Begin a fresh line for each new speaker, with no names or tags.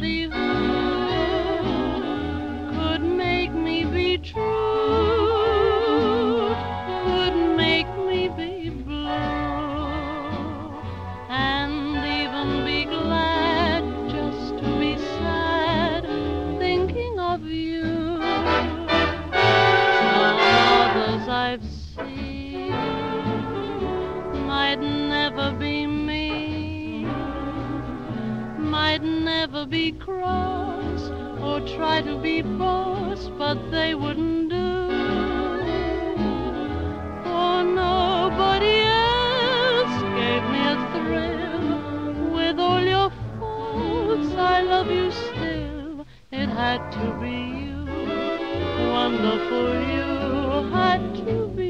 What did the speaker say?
somebody might never be cross or try to be boss, but they wouldn't do. For nobody else gave me a thrill. With all your faults, I love you still. It had to be you, wonderful you, had to be